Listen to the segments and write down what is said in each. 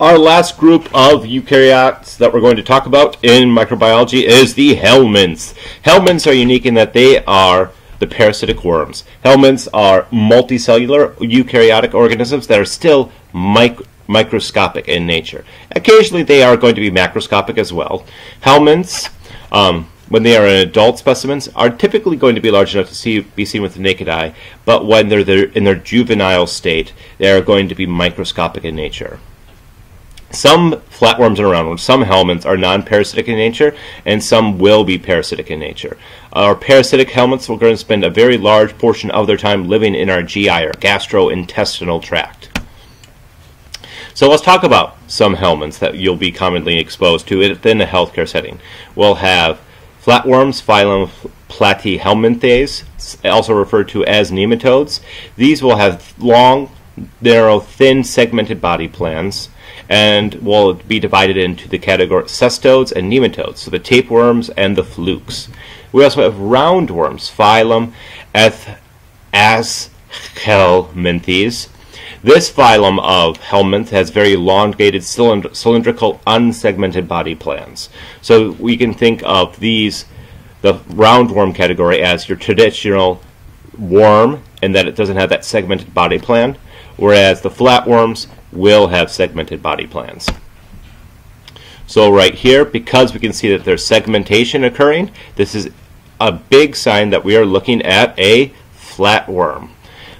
Our last group of eukaryotes that we're going to talk about in microbiology is the helminths. Helminths are unique in that they are the parasitic worms. Helminths are multicellular eukaryotic organisms that are still mic- microscopic in nature. Occasionally, they are going to be macroscopic as well. Helminths, um, when they are in adult specimens, are typically going to be large enough to see, be seen with the naked eye, but when they're, they're in their juvenile state, they are going to be microscopic in nature. Some flatworms and roundworms, some helminths are non-parasitic in nature, and some will be parasitic in nature. Our parasitic helminths are going to spend a very large portion of their time living in our GI or gastrointestinal tract. So let's talk about some helminths that you'll be commonly exposed to within a healthcare setting. We'll have flatworms, phylum Platyhelminthes, also referred to as nematodes. These will have long, narrow, thin, segmented body plans and will be divided into the category cestodes and nematodes, so the tapeworms and the flukes. We also have roundworms, phylum Aschelminthes. This phylum of helminth has very elongated, cylind- cylindrical, unsegmented body plans. So we can think of these, the roundworm category, as your traditional worm, and that it doesn't have that segmented body plan, whereas the flatworms will have segmented body plans. So right here, because we can see that there's segmentation occurring, this is a big sign that we are looking at a flatworm.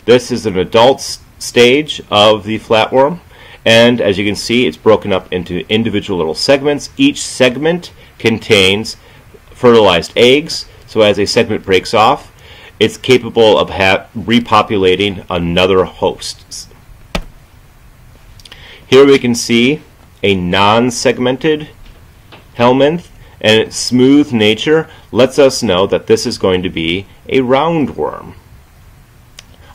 This is an adult stage of the flatworm, and as you can see, it's broken up into individual little segments. Each segment contains fertilized eggs, so as a segment breaks off, it's capable of repopulating another host. Here we can see a non-segmented helminth and its smooth nature lets us know that this is going to be a roundworm.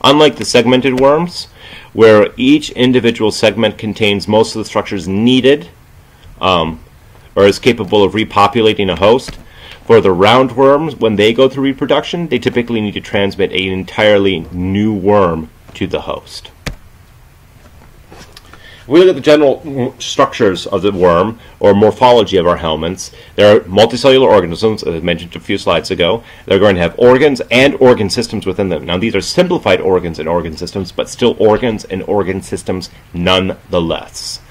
Unlike the segmented worms, where each individual segment contains most of the structures needed um, or is capable of repopulating a host, for the roundworms, when they go through reproduction, they typically need to transmit an entirely new worm to the host. We look at the general structures of the worm or morphology of our helminths, there are multicellular organisms, as I mentioned a few slides ago. They're going to have organs and organ systems within them. Now, these are simplified organs and organ systems, but still organs and organ systems nonetheless.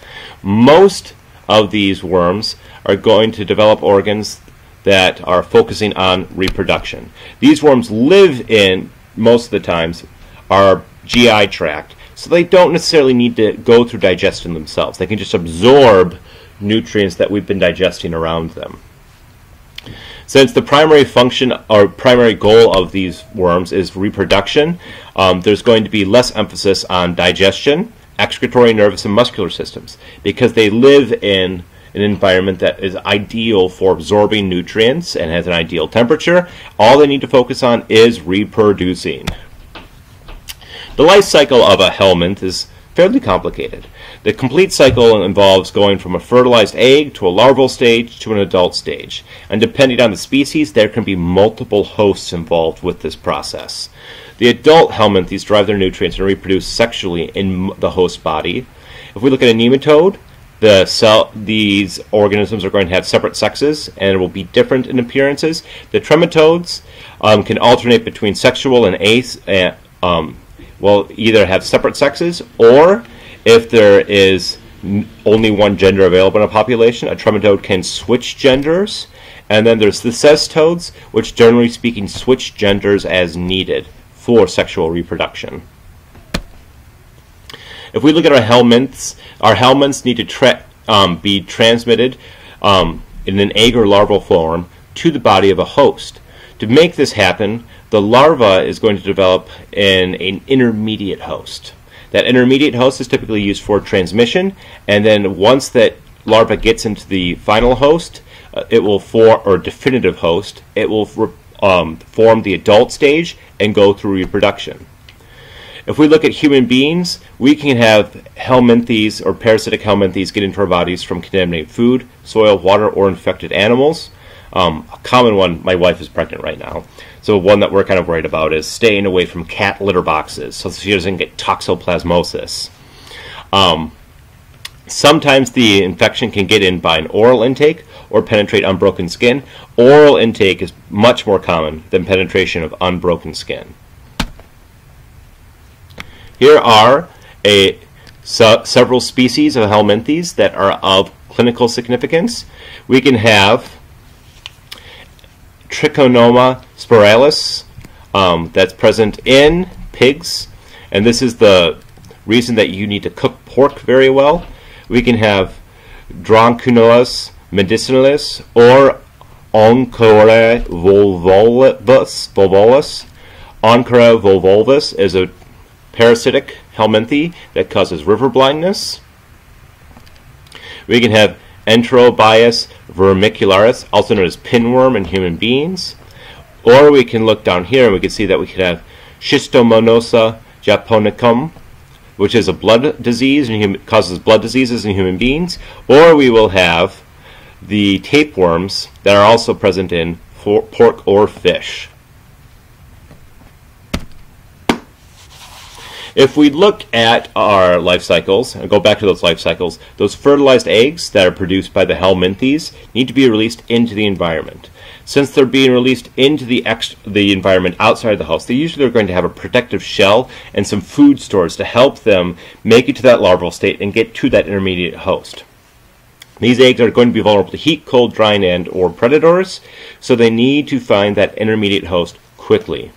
Most of these worms are going to develop organs that are focusing on reproduction. These worms live in, most of the times, our GI tract so they don't necessarily need to go through digestion themselves. They can just absorb nutrients that we've been digesting around them. Since the primary function or primary goal of these worms is reproduction, um, there's going to be less emphasis on digestion, excretory, nervous, and muscular systems because they live in an environment that is ideal for absorbing nutrients and has an ideal temperature. All they need to focus on is reproducing. The life cycle of a helminth is fairly complicated. The complete cycle involves going from a fertilized egg to a larval stage to an adult stage. And depending on the species, there can be multiple hosts involved with this process. The adult helminthes drive their nutrients and reproduce sexually in the host body. If we look at a nematode, the cell, these organisms are going to have separate sexes and will be different in appearances. The trematodes um, can alternate between sexual and as, uh, um, will either have separate sexes or if there is only one gender available in a population, a trematode can switch genders. And then there's the cestodes, which generally speaking switch genders as needed for sexual reproduction. If we look at our helminths, our helminths need to tra um, be transmitted um, in an egg or larval form to the body of a host. To make this happen, the larva is going to develop in an intermediate host. That intermediate host is typically used for transmission, and then once that larva gets into the final host, uh, it will form, or definitive host, it will um, form the adult stage and go through reproduction. If we look at human beings, we can have helminthes or parasitic helminthes get into our bodies from contaminated food, soil, water, or infected animals. Um, a common one, my wife is pregnant right now. So one that we're kind of worried about is staying away from cat litter boxes so she doesn't get toxoplasmosis. Um, Sometimes the infection can get in by an oral intake or penetrate unbroken skin. Oral intake is much more common than penetration of unbroken skin. Here are a, several species of helminthes that are of clinical significance. We can have Trichinella spiralis um, that's present in pigs, and this is the reason that you need to cook pork very well. We can have Dracunculus medinensis or Onchocerca volvulus. Onchocerca volvulus is a parasitic helminthe that causes river blindness. We can have Enterobius vermicularis, also known as pinworm in human beings. Or we can look down here and we can see that we could have Schistosoma japonicum, which is a blood disease and causes blood diseases in human beings. Or we will have the tapeworms that are also present in pork or fish. If we look at our life cycles, and go back to those life cycles, those fertilized eggs that are produced by the helminthes need to be released into the environment. Since they're being released into the, the environment outside the house, they usually are going to have a protective shell and some food stores to help them make it to that larval state and get to that intermediate host. These eggs are going to be vulnerable to heat, cold, drying, and or predators, so they need to find that intermediate host quickly.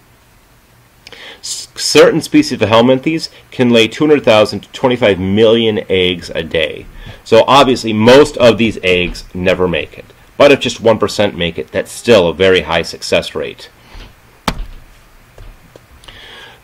Certain species of helminthes can lay 200,000 to 25 million eggs a day. So obviously most of these eggs never make it. But if just 1% make it, that's still a very high success rate.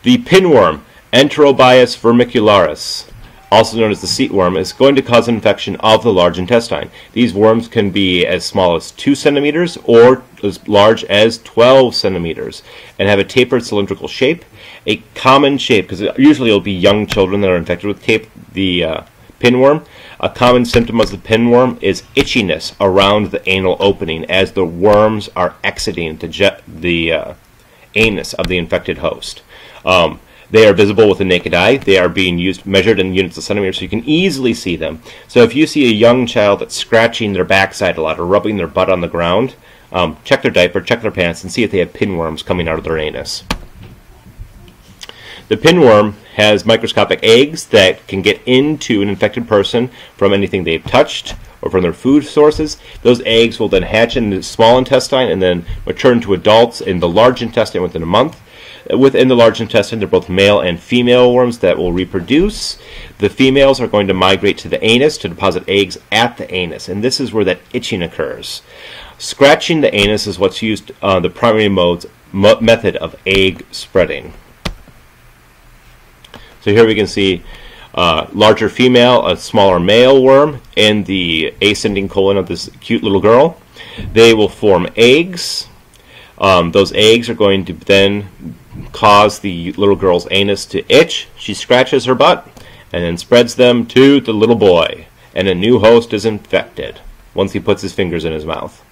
The pinworm, Enterobius vermicularis, also known as the seat worm, is going to cause infection of the large intestine. These worms can be as small as 2 centimeters or as large as 12 centimeters and have a tapered cylindrical shape. A common shape, because usually it'll be young children that are infected with tape, the uh, pinworm. A common symptom of the pinworm is itchiness around the anal opening as the worms are exiting the, the uh, anus of the infected host. Um, they are visible with the naked eye. They are being used, measured in units of centimeters, so you can easily see them. So if you see a young child that's scratching their backside a lot or rubbing their butt on the ground, um, check their diaper, check their pants, and see if they have pinworms coming out of their anus. The pinworm has microscopic eggs that can get into an infected person from anything they've touched or from their food sources. Those eggs will then hatch in the small intestine and then mature into adults in the large intestine within a month. Within the large intestine, they're both male and female worms that will reproduce. The females are going to migrate to the anus to deposit eggs at the anus, and this is where that itching occurs. Scratching the anus is what's used uh, the primary modes mo method of egg spreading. So here we can see uh, larger female, a smaller male worm, in the ascending colon of this cute little girl. They will form eggs. Um, those eggs are going to then cause the little girl's anus to itch. She scratches her butt and then spreads them to the little boy. And a new host is infected once he puts his fingers in his mouth.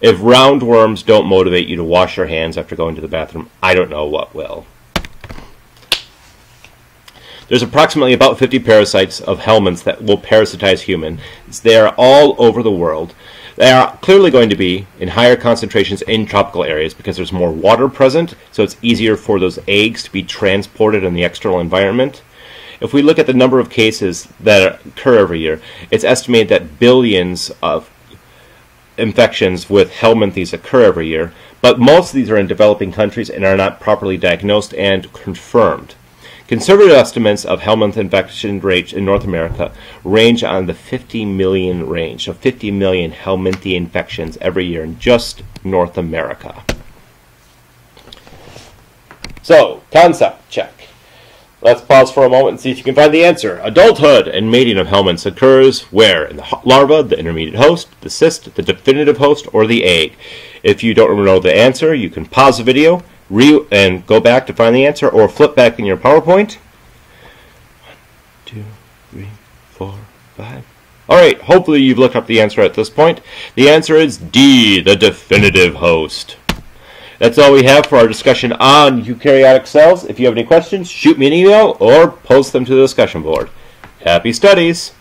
If roundworms don't motivate you to wash your hands after going to the bathroom, I don't know what will. There's approximately about 50 parasites of helminths that will parasitize humans. They are all over the world. They are clearly going to be in higher concentrations in tropical areas because there's more water present, so it's easier for those eggs to be transported in the external environment. If we look at the number of cases that occur every year, it's estimated that billions of infections with helminthes occur every year, but most of these are in developing countries and are not properly diagnosed and confirmed. Conservative estimates of helminth infection rates in North America range on the 50 million range, so 50 million helminthy infections every year in just North America. So, concept check. Let's pause for a moment and see if you can find the answer. Adulthood and mating of helminths occurs where? In the larva, the intermediate host, the cyst, the definitive host, or the egg. If you don't know the answer, you can pause the video, re and go back to find the answer or flip back in your PowerPoint. One, two, three, four, five. Alright, hopefully you've looked up the answer at this point. The answer is D, the definitive host. That's all we have for our discussion on eukaryotic cells. If you have any questions, shoot me an email or post them to the discussion board. Happy studies!